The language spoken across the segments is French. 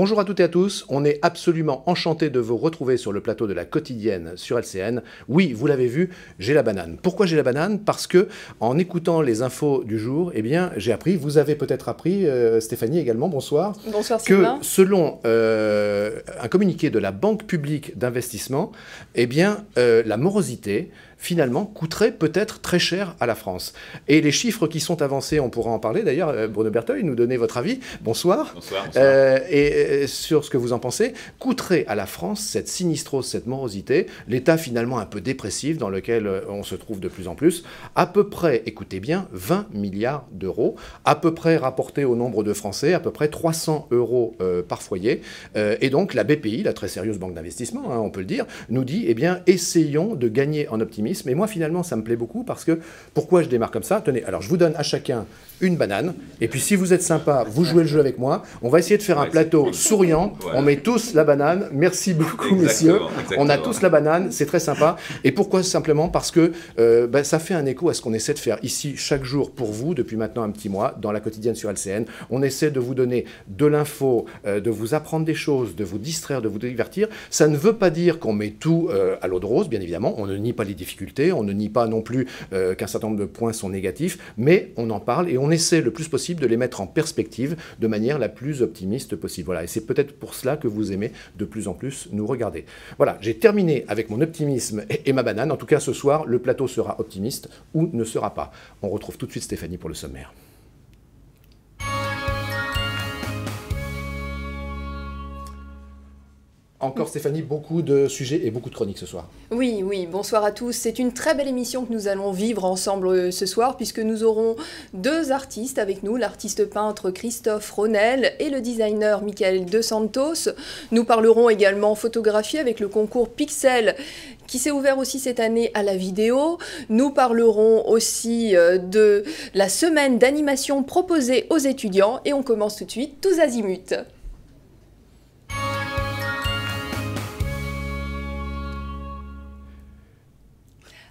Bonjour à toutes et à tous, on est absolument enchanté de vous retrouver sur le plateau de la quotidienne sur LCN. Oui, vous l'avez vu, j'ai la banane. Pourquoi j'ai la banane? Parce que en écoutant les infos du jour, eh bien, j'ai appris, vous avez peut-être appris, euh, Stéphanie également, bonsoir, Bonsoir que Sylvain. selon euh, un communiqué de la Banque publique d'investissement, eh bien, euh, la morosité finalement coûterait peut-être très cher à la France. Et les chiffres qui sont avancés, on pourra en parler d'ailleurs, euh, Bruno Berteuil, nous donner votre avis. Bonsoir. Bonsoir. bonsoir. Euh, et euh, sur ce que vous en pensez, coûterait à la France cette sinistrose, cette morosité, l'état finalement un peu dépressif dans lequel on se trouve de plus en plus, à peu près, écoutez bien, 20 milliards d'euros, à peu près rapporté au nombre de Français, à peu près 300 euros euh, par foyer. Euh, et donc la BPI, la très sérieuse banque d'investissement, hein, on peut le dire, nous dit, eh bien, essayons de gagner en optimisme. Et moi, finalement, ça me plaît beaucoup parce que, pourquoi je démarre comme ça? Tenez, alors je vous donne à chacun une banane, et puis si vous êtes sympa, vous jouez le jeu avec moi. On va essayer de faire un plateau souriant. On met tous la banane. Merci beaucoup, Exactement, messieurs. On a tous la banane, c'est très sympa. Et pourquoi? Simplement parce que euh, ben, ça fait un écho à ce qu'on essaie de faire ici chaque jour pour vous depuis maintenant un petit mois dans la quotidienne sur LCN. On essaie de vous donner de l'info, euh, de vous apprendre des choses, de vous distraire, de vous divertir. Ça ne veut pas dire qu'on met tout euh, à l'eau de rose, bien évidemment. On ne nie pas les difficultés, on ne nie pas non plus euh, qu'un certain nombre de points sont négatifs, mais on en parle et on essaie le plus possible de les mettre en perspective de manière la plus optimiste possible. Voilà, et c'est peut-être pour cela que vous aimez de plus en plus nous regarder. Voilà, j'ai terminé avec mon optimisme et, et ma banane. En tout cas, ce soir, le plateau sera optimiste ou ne sera pas. On retrouve tout de suite Stéphanie pour le sommaire. Encore Stéphanie, beaucoup de sujets et beaucoup de chroniques ce soir. Oui, oui, bonsoir à tous. C'est une très belle émission que nous allons vivre ensemble euh, ce soir puisque nous aurons deux artistes avec nous, l'artiste peintre Christophe Ronel et le designer Michael De Santos. Nous parlerons également photographie avec le concours Pixel qui s'est ouvert aussi cette année à la vidéo. Nous parlerons aussi euh, de la semaine d'animation proposée aux étudiants et on commence tout de suite tous azimuts.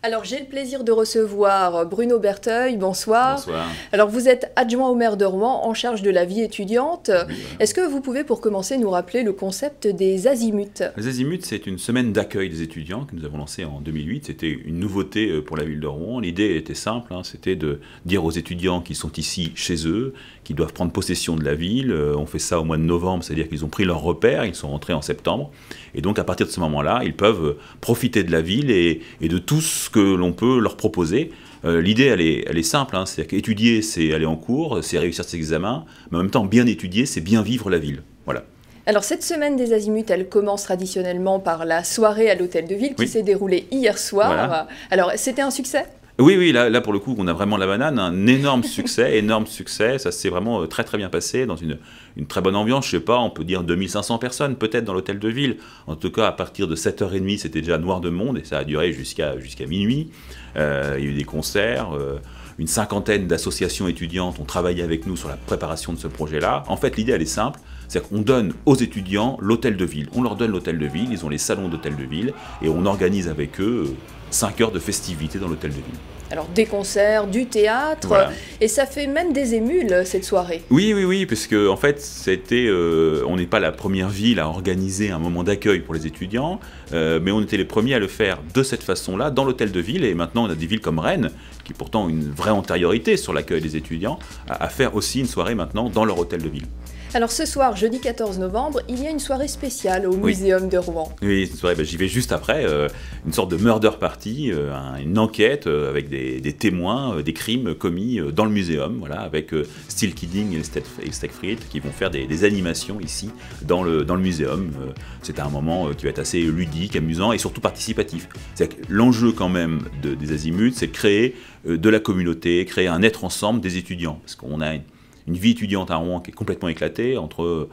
Alors j'ai le plaisir de recevoir Bruno Berteuil, bonsoir. Bonsoir. Alors vous êtes adjoint au maire de Rouen en charge de la vie étudiante. Oui, voilà. Est-ce que vous pouvez pour commencer nous rappeler le concept des azimuts? Les Azimuts, c'est une semaine d'accueil des étudiants que nous avons lancée en 2008. C'était une nouveauté euh, pour la ville de Rouen. L'idée était simple, hein, c'était de dire aux étudiants qui sont ici chez eux, qui doivent prendre possession de la ville. Euh, On fait ça au mois de novembre, c'est-à-dire qu'ils ont pris leur repère, ils sont rentrés en septembre. Et donc à partir de ce moment-là, ils peuvent euh, profiter de la ville et, et de tout ce que l'on peut leur proposer. Euh, L'idée, elle est, elle est simple, hein, c'est-à-dire qu'étudier, c'est aller en cours, c'est réussir ses examens, mais en même temps, bien étudier, c'est bien vivre la ville. Voilà. Alors cette semaine des azimuts, elle commence traditionnellement par la soirée à l'hôtel de ville qui Oui. s'est déroulée hier soir. Voilà. Alors c'était un succès? Oui, oui, là, là pour le coup, on a vraiment la banane, un énorme succès, énorme succès. Ça s'est vraiment euh, très très bien passé dans une, une très bonne ambiance. Je sais pas, on peut dire 2500 personnes peut-être dans l'hôtel de ville. En tout cas, à partir de 7h30, c'était déjà noir de monde et ça a duré jusqu'à jusqu'à minuit. Euh, il y a eu des concerts. euh, une cinquantaine d'associations étudiantes ont travaillé avec nous sur la préparation de ce projet-là. En fait, l'idée, elle est simple. C'est qu'on donne aux étudiants l'hôtel de ville. On leur donne l'hôtel de ville, ils ont les salons d'hôtel de ville, et on organise avec eux 5 heures de festivités dans l'hôtel de ville. Alors des concerts, du théâtre, Voilà. et ça fait même des émules cette soirée. Oui, oui, oui, parce que en fait, c'était, euh, on n'est pas la première ville à organiser un moment d'accueil pour les étudiants, euh, mais on était les premiers à le faire de cette façon-là dans l'hôtel de ville. Et maintenant, on a des villes comme Rennes, qui pourtant ont une vraie antériorité sur l'accueil des étudiants, à, à faire aussi une soirée maintenant dans leur hôtel de ville. Alors ce soir, jeudi 14 novembre, il y a une soirée spéciale au Oui. Muséum de Rouen. Oui, c'est vrai, bah, j'y vais juste après. euh, une sorte de murder party, euh, un- une enquête euh, avec des, des témoins des crimes commis dans le muséum, voilà, avec Steel Kidding et Ste- et Stegfried qui vont faire des, des animations ici dans le, dans le muséum. C'est un moment qui va être assez ludique, amusant et surtout participatif. C'est-à-dire que l'enjeu quand même de- des Azimuts, c'est de créer de la communauté, créer un être ensemble des étudiants. Parce qu'on a une, une vie étudiante à Rouen qui est complètement éclatée entre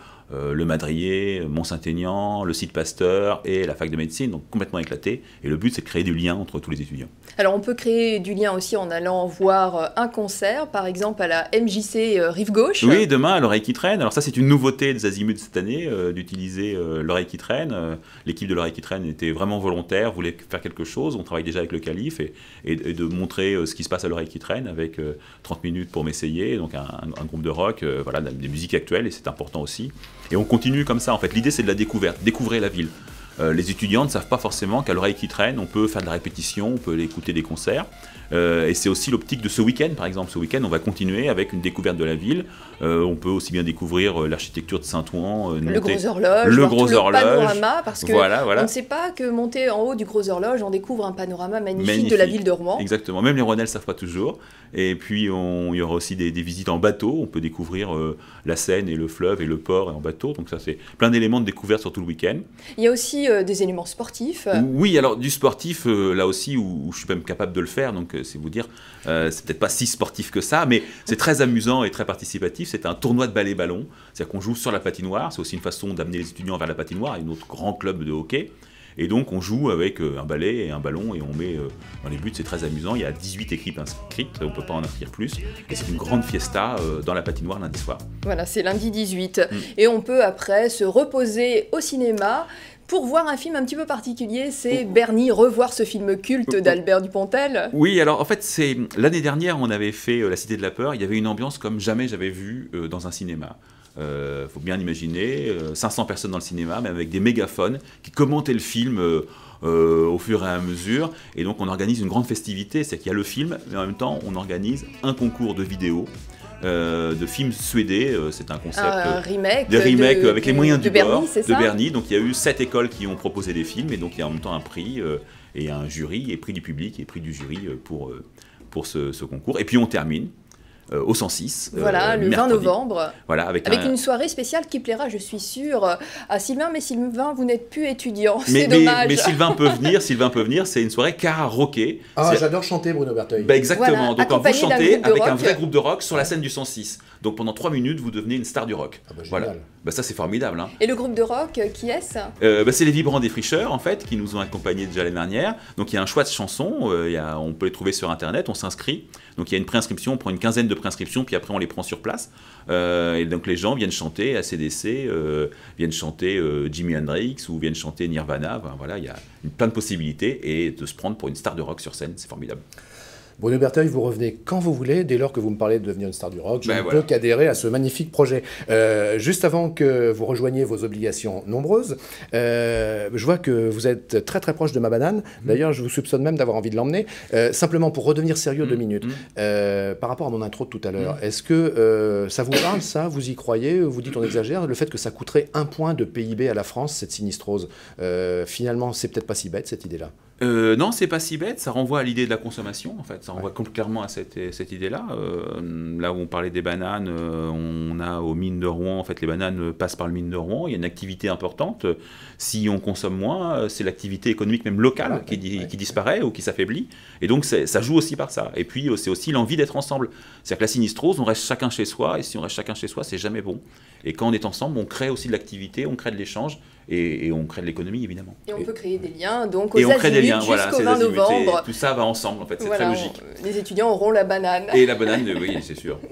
le Madrier, Mont-Saint-Aignan, le site Pasteur et la fac de médecine, donc complètement éclaté. Et le but, c'est de créer du lien entre tous les étudiants. Alors on peut créer du lien aussi en allant voir euh, un concert, par exemple à la MJC euh, Rive Gauche. Oui, demain, l'oreille qui traîne. Alors ça, c'est une nouveauté des Azimuts cette année, euh, d'utiliser euh, l'oreille qui traîne. Euh, L'équipe de l'oreille qui traîne était vraiment volontaire, voulait faire quelque chose. On travaille déjà avec le calife et, et- et de montrer euh, ce qui se passe à l'oreille qui traîne avec euh, 30 minutes pour m'essayer, donc un, un- groupe de rock, euh, voilà, des musiques actuelles, et c'est important aussi. Et on continue comme ça, en fait. L'idée, c'est de la découverte, découvrir la ville. Euh, les étudiants ne savent pas forcément qu'à l'oreille qui traîne, on peut faire de la répétition, on peut écouter des concerts. Euh, et c'est aussi l'optique de ce week-end, par exemple. Ce week-end, on va continuer avec une découverte de la ville. Euh, on peut aussi bien découvrir l'architecture de Saint-Ouen, le gros horloge, le gros horloge, panorama, parce que on ne sait pas que monter en haut du gros horloge, on découvre un panorama magnifique, de la ville de Rouen. Exactement. Même les Rouennais ne savent pas toujours. Et puis, on, il y aura aussi des, visites en bateau. On peut découvrir la Seine et le fleuve et le port et en bateau. Donc ça, c'est plein d'éléments de découverte sur tout le week-end. Il y a aussi des éléments sportifs. Oui, alors du sportif, là aussi, où, je suis même capable de le faire. Donc c'est vous dire, euh, c'est peut-être pas si sportif que ça, mais c'est très amusant et très participatif. C'est un tournoi de ballet-ballon, c'est-à-dire qu'on joue sur la patinoire. C'est aussi une façon d'amener les étudiants vers la patinoire, et notre grand club de hockey. Et donc on joue avec euh, un balai et un ballon et on met euh, dans les buts, c'est très amusant. Il y a 18 équipes inscrites, on ne peut pas en inscrire plus. Et c'est une grande fiesta dans la patinoire lundi soir. Voilà, c'est lundi 18. Mm. Et on peut après se reposer au cinéma pour voir un film un petit peu particulier, c'est Bernie, revoir ce film culte d'Albert Dupontel. Oui, alors en fait, c'est l'année dernière, on avait fait euh, La Cité de la Peur. Il y avait une ambiance comme jamais j'avais vu euh, dans un cinéma. Il euh, faut bien imaginer, 500 personnes dans le cinéma, mais avec des mégaphones qui commentaient le film au fur et à mesure. Et donc on organise une grande festivité, c'est qu'il y a le film, mais en même temps on organise un concours de vidéos euh, de films suédés. Euh, c'est un concept un remake de remake avec les moyens du bord de Bernie. Donc il y a eu sept écoles qui ont proposé des films et donc il y a en même temps un prix euh, et un jury et prix du public et prix du jury pour, pour ce, ce concours. Et puis on termine euh, au 106. Euh, voilà, le 20 novembre. Voilà, avec, une soirée spéciale qui plaira, je suis sûre, à Sylvain. Mais Sylvain, vous n'êtes plus étudiant, c'est dommage. Mais, Sylvain peut venir, Sylvain peut venir. C'est une soirée karaoké. Ah, j'adore chanter, Bruno Berteuil. Bah, exactement. Donc quand vous chantez avec un vrai groupe de rock sur la scène du 106. Donc pendant 3 minutes, vous devenez une star du rock. Ah bah, voilà. Bah, ça, c'est formidable. Hein. Et le groupe de rock, qui est-ce? Euh, bah, C'est les Vibrants des Fricheurs, en fait, qui nous ont accompagnés déjà l'année dernière. Donc il y a un choix de chansons. y a, on peut les trouver sur Internet. On s'inscrit. Donc il y a une préinscription. On prend une quinzaine de préinscriptions. Puis après, on les prend sur place. Euh, et donc les gens viennent chanter ACDC, euh, viennent chanter euh, Jimi Hendrix ou viennent chanter Nirvana. voilà, il y a une, plein de possibilités et de se prendre pour une star de rock sur scène, c'est formidable. Bruno Berteuil, vous revenez quand vous voulez, dès lors que vous me parlez de devenir une star du rock. Je ben ne peux qu'adhérer à ce magnifique projet. Euh, juste avant que vous rejoigniez vos obligations nombreuses, euh, je vois que vous êtes très très proche de ma banane. Mhm. D'ailleurs, je vous soupçonne même d'avoir envie de l'emmener. Euh, simplement pour redevenir sérieux deux mhm. minutes, par rapport à mon intro de tout à l'heure, est-ce que ça vous parle, ça? Vous y croyez? Vous dites on exagère Le fait que ça coûterait un point de PIB à la France, cette sinistrose, finalement, c'est peut-être pas si bête cette idée-là euh, non, c'est pas si bête, ça renvoie à l'idée de la consommation, en fait, ça renvoie clairement à cette, cette idée-là. Euh, là où on parlait des bananes, euh, on a aux mines de Rouen, en fait, les bananes passent par le mine de Rouen, il y a une activité importante. Si on consomme moins, c'est l'activité économique, même locale, qui, qui, disparaît ou qui s'affaiblit. Et donc, ça joue aussi par ça. Et puis, c'est aussi l'envie d'être ensemble. C'est-à-dire que la sinistrose, on reste chacun chez soi, et si on reste chacun chez soi, c'est jamais bon. Et quand on est ensemble, on crée aussi de l'activité, on crée de l'échange, et, on crée de l'économie évidemment. Et on peut créer des liens, donc aux et on crée des liens, voilà, 20 novembre. Tout ça va ensemble en fait, c'est très logique. les étudiants auront la banane. Et la banane, oui, c'est sûr.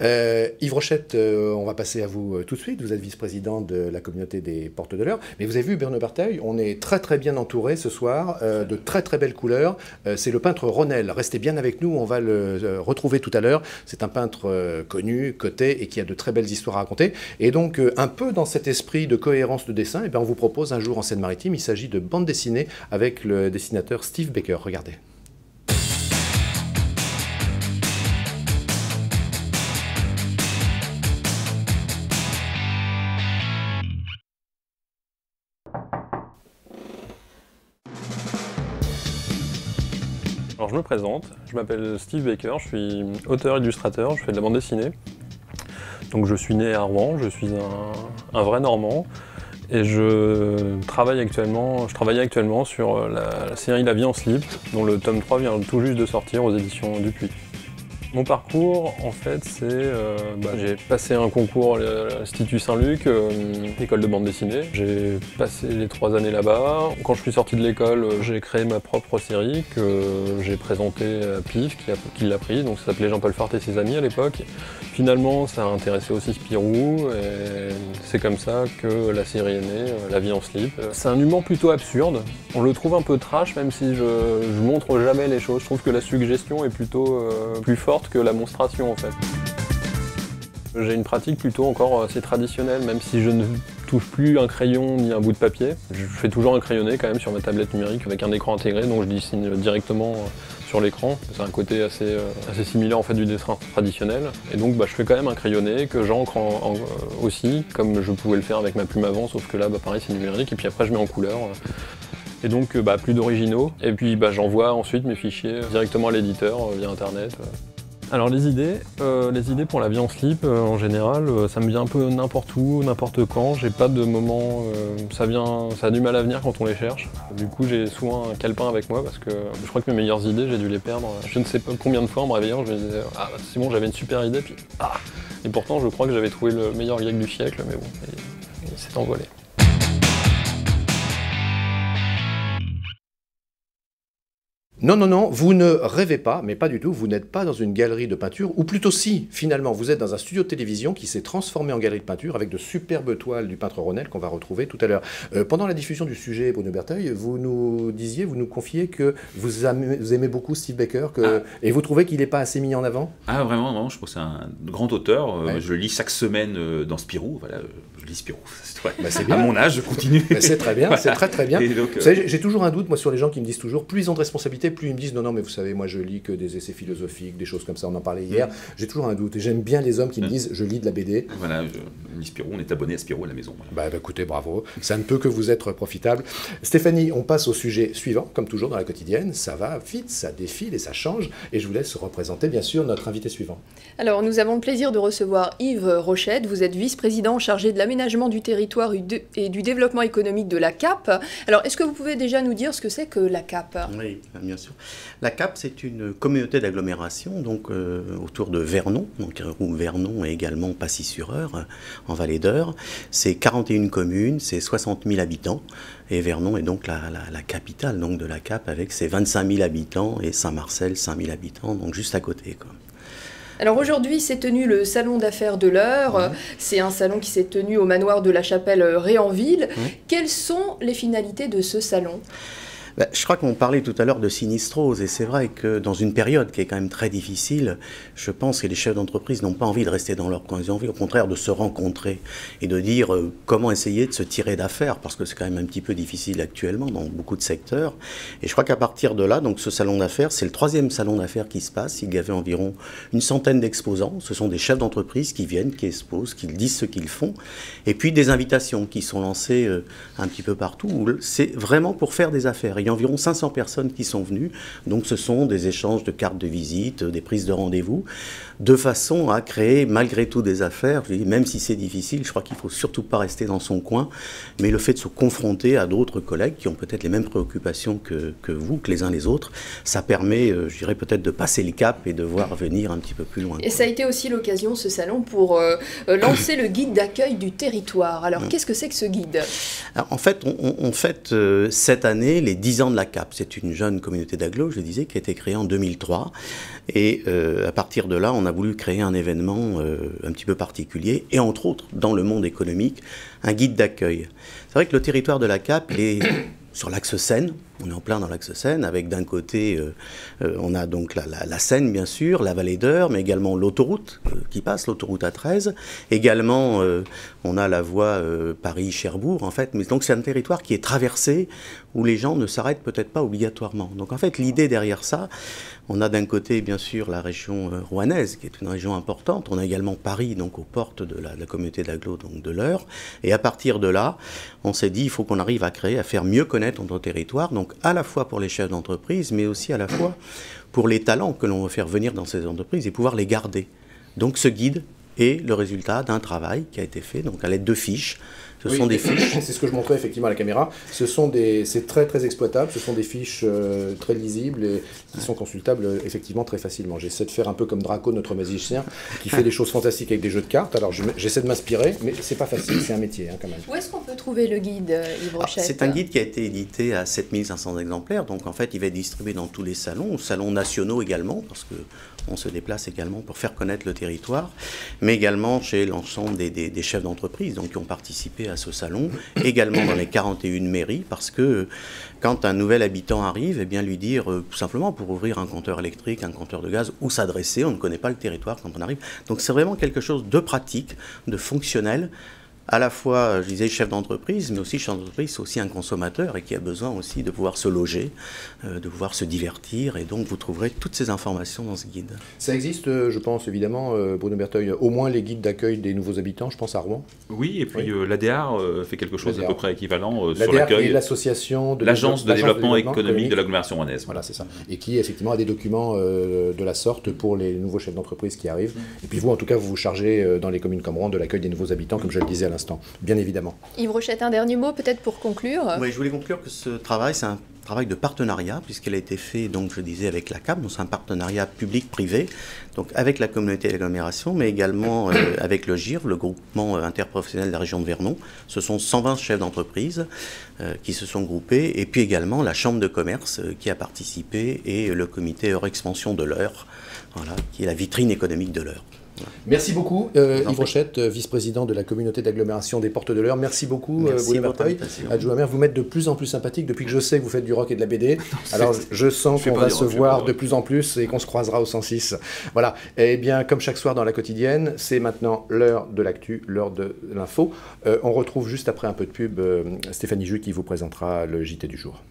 Euh, Yves Rochette, euh, on va passer à vous euh, tout de suite. Vous êtes vice-président de la communauté des Portes de l'Heure. Mais vous avez vu, Bernard Barteuil, on est très très bien entouré ce soir, de très très belles couleurs. c'est le peintre Ronel. Restez bien avec nous, on va le retrouver tout à l'heure. C'est un peintre connu, coté et qui a de très belles histoires à raconter. Et donc, un peu dans cet esprit de cohérence de dessin, eh bien, on vous propose un jour en Seine-Maritime. Il s'agit de bande dessinée avec le dessinateur Steve Baker. Regardez. Alors je me présente, je m'appelle Steve Baker, je suis auteur-illustrateur, je fais de la bande dessinée. Donc je suis né à Rouen, je suis un, vrai Normand et je travaille actuellement, sur la, la, série La vie en slip, dont le tome 3 vient tout juste de sortir aux éditions Dupuis. Mon parcours, en fait, c'est... Euh, bah, j'ai passé un concours à l'Institut Saint-Luc, euh, école de bande dessinée. J'ai passé les trois années là-bas. Quand je suis sorti de l'école, j'ai créé ma propre série que j'ai présentée à PIF, qui l'a pris. Donc ça s'appelait Jean-Paul Fart et ses amis à l'époque. Finalement, ça a intéressé aussi Spirou, et c'est comme ça que la série est née, euh, La vie en slip. C'est un humour plutôt absurde. On le trouve un peu trash, même si je, je montre jamais les choses. Je trouve que la suggestion est plutôt plus forte que la monstration en fait. J'ai une pratique plutôt encore assez traditionnelle, même si je ne touche plus un crayon ni un bout de papier. Je fais toujours un crayonné quand même sur ma tablette numérique avec un écran intégré, donc je dessine directement sur l'écran. C'est un côté assez, euh, assez similaire en fait du dessin traditionnel. Et donc bah, je fais quand même un crayonné que j'encre euh, aussi, comme je pouvais le faire avec ma plume avant, sauf que là bah, pareil c'est numérique et puis après je mets en couleur. Et donc bah, plus d'originaux. Et puis bah, j'envoie ensuite mes fichiers directement à l'éditeur via internet. Alors les idées, euh, les idées pour la vie en slip, euh, en général, euh, ça me vient un peu n'importe où, n'importe quand. J'ai pas de moment, ça vient, ça a du mal à venir quand on les cherche. Du coup, j'ai souvent un calepin avec moi parce que je crois que mes meilleures idées, j'ai dû les perdre. Je ne sais pas combien de fois en me réveillant, je me disais ah c'est bon, j'avais une super idée, puis ah. Et pourtant, je crois que j'avais trouvé le meilleur gag du siècle, mais bon, il s'est envolé. Non, non, non, vous ne rêvez pas, mais pas du tout, vous n'êtes pas dans une galerie de peinture, ou plutôt si, finalement, vous êtes dans un studio de télévision qui s'est transformé en galerie de peinture avec de superbes toiles du peintre Ronel qu'on va retrouver tout à l'heure. Euh, pendant la diffusion du sujet, Bruno Berteuil, vous nous disiez, vous nous confiez que vous aimez, beaucoup Steve Baker, que, ah. et vous trouvez qu'il n'est pas assez mis en avant? Ah, vraiment, vraiment, je trouve que c'est un grand auteur. Euh, je le lis chaque semaine euh, dans Spirou, voilà, je lis Spirou. Bah, c'est bien. À mon âge, je continue. Bah, c'est très bien, c'est très très bien. j'ai toujours un doute, moi, sur les gens qui me disent toujours, plus ils ont de plus ils me disent non, non, mais vous savez, moi je lis que des essais philosophiques, des choses comme ça, on en parlait hier. J'ai toujours un doute et j'aime bien les hommes qui me mm. disent je lis de la BD. Voilà, je Spirou, on est abonné à Spirou à la maison. Bah, bah, écoutez, bravo, ça ne peut que vous être profitable. Stéphanie, on passe au sujet suivant, comme toujours dans la quotidienne. Ça va vite, ça défile et ça change. Et je vous laisse représenter bien sûr notre invité suivant. Alors nous avons le plaisir de recevoir Yves Rochette. Vous êtes vice-président chargé de l'aménagement du territoire et du développement économique de la CAP. Alors est-ce que vous pouvez déjà nous dire ce que c'est que la CAP? Oui, bien sûr. La CAP, c'est une communauté d'agglomération donc euh, autour de Vernon, donc où Vernon est également Passy-sur-Eure, en vallée d'Eure. C'est 41 communes, c'est 60 000 habitants, et Vernon est donc la, capitale donc de la CAP avec ses 25 000 habitants et Saint-Marcel 5 000 habitants, donc juste à côté. Quoi. Alors aujourd'hui s'est tenu le salon d'affaires de l'heure. C'est un salon qui s'est tenu au manoir de la Chapelle Réanville. Quelles sont les finalités de ce salon? Je crois qu'on parlait tout à l'heure de sinistrose, et c'est vrai que dans une période qui est quand même très difficile, je pense que les chefs d'entreprise n'ont pas envie de rester dans leur coin. Ils ont envie, au contraire, de se rencontrer et de dire euh, comment essayer de se tirer d'affaires, parce que c'est quand même un petit peu difficile actuellement dans beaucoup de secteurs. Et je crois qu'à partir de là, donc ce salon d'affaires, c'est le troisième salon d'affaires qui se passe. Il y avait environ une centaine d'exposants. Ce sont des chefs d'entreprise qui viennent, qui exposent, qui disent ce qu'ils font, et puis des invitations qui sont lancées euh, un petit peu partout. C'est vraiment pour faire des affaires y a environ 500 personnes qui sont venues. Donc ce sont des échanges de cartes de visite, des prises de rendez-vous, de façon à créer malgré tout des affaires. même si c'est difficile, je crois qu'il ne faut surtout pas rester dans son coin, mais le fait de se confronter à d'autres collègues qui ont peut-être les mêmes préoccupations que, que, vous, que les uns les autres, ça permet, euh, je dirais peut-être de passer le cap et de voir venir un petit peu plus loin. Et ça a été aussi l'occasion, ce salon, pour euh, euh, lancer le guide d'accueil du territoire. Alors mm. qu'est-ce que c'est que ce guide? En fait, on, on fête cette année les 10 de la CAP. C'est une jeune communauté d'agglo, je le disais, qui a été créée en 2003. Et euh, à partir de là, on a voulu créer un événement euh, un petit peu particulier, et entre autres, dans le monde économique, un guide d'accueil. C'est vrai que le territoire de la CAP, est sur l'axe Seine, on est en plein dans l'axe Seine, avec d'un côté, euh, euh, on a donc la, Seine, bien sûr, la vallée d'Eure, mais également l'autoroute euh, qui passe, l'autoroute A13. Également, on a la voie Paris-Cherbourg, en fait. Mais donc, c'est un territoire qui est traversé, où les gens ne s'arrêtent peut-être pas obligatoirement. Donc, en fait, l'idée derrière ça, on a d'un côté, bien sûr, la région rouennaise, qui est une région importante. On a également Paris, donc aux portes de la, communauté d'agglo, donc de l'Eure. Et à partir de là, on s'est dit, il faut qu'on arrive à créer, à faire mieux connaître notre territoire. Donc, à la fois pour les chefs d'entreprise, mais aussi à la fois pour les talents que l'on veut faire venir dans ces entreprises et pouvoir les garder. Donc ce guide est le résultat d'un travail qui a été fait donc à l'aide de fiches ce sont des fiches. C'est ce que je montrais effectivement à la caméra. Ce sont des, c'est très très exploitable. Ce sont des fiches euh, très lisibles et qui sont consultables euh, effectivement très facilement. J'essaie de faire un peu comme Draco, notre magicien, qui fait des choses fantastiques avec des jeux de cartes. Alors j'essaie de m'inspirer, mais c'est pas facile. C'est un métier hein, quand même. Où est-ce qu'on peut trouver le guide, euh, Yves ah, Rochette C'est un guide qui a été édité à 7500 exemplaires. Donc en fait, il va être distribué dans tous les salons, salons nationaux également, parce que on se déplace également pour faire connaître le territoire, mais également chez l'ensemble des, chefs d'entreprise donc qui ont participé à ce salon, également dans les 41 mairies, parce que quand un nouvel habitant arrive, eh bien lui dire euh, tout simplement pour ouvrir un compteur électrique, un compteur de gaz, où s'adresser, on ne connaît pas le territoire quand on arrive. Donc c'est vraiment quelque chose de pratique, de fonctionnel, à la fois, euh, je disais, chef d'entreprise, mais aussi chef d'entreprise, c'est aussi un consommateur et qui a besoin aussi de pouvoir se loger, euh, de pouvoir se divertir. Et donc, vous trouverez toutes ces informations dans ce guide. Ça existe, euh, je pense, évidemment, Bruno Berteuil, au moins les guides d'accueil des nouveaux habitants, je pense à Rouen. Oui, et puis l'ADR fait quelque chose à peu près équivalent sur l'accueil. l'association de l'Agence de, développement, économique de l'agglomération rouennaise. Voilà, c'est ça. Et qui, effectivement, a des documents de la sorte pour les nouveaux chefs d'entreprise qui arrivent. Et puis vous, en tout cas, vous vous chargez dans les communes comme Rouen de l'accueil des nouveaux habitants, comme je le disais à l'instant, bien évidemment. Yves Rochette, un dernier mot peut-être pour conclure? Oui, je voulais conclure que ce travail, c'est un travail de partenariat, puisqu'il a été fait, donc je disais, avec la CAP, donc c'est un partenariat public-privé, donc avec la communauté d'agglomération, mais également euh, avec le GIR, le groupement euh, interprofessionnel de la région de Vernon. Ce sont 120 chefs d'entreprise euh, qui se sont groupés, et puis également la Chambre de commerce qui a participé, et le comité hors expansion de l'heure, voilà, qui est la vitrine économique de l'heure. Merci beaucoup, euh, Yves Rochette, euh, vice-président de la communauté d'agglomération des Portes de l'Heure. Merci beaucoup, euh, Bruno Berteuil, adjoint maire. Vous m'êtes de plus en plus sympathique depuis que je sais que vous faites du rock et de la BD. Alors, je sens qu'on va se voir de plus en plus et qu'on se croisera au 106. Voilà. Eh bien, comme chaque soir dans la quotidienne, c'est maintenant l'heure de l'actu, l'heure de l'info. on retrouve juste après un peu de pub Stéphanie Jus qui vous présentera le JT du jour.